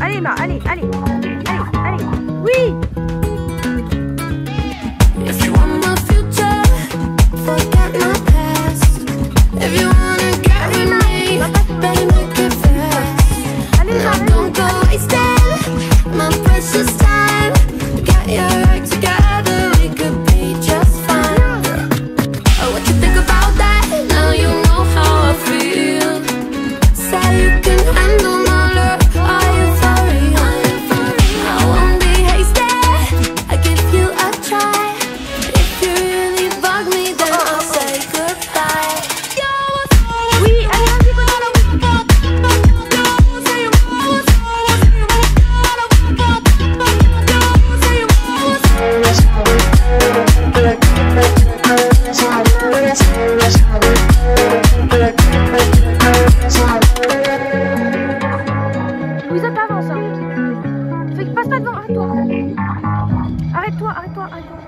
Allez, Emma, allez, allez, allez, allez, oui Allez, Emma, allez, allez. Ando Passe pas devant, arrête-toi. Arrête-toi, arrête-toi, arrête-toi.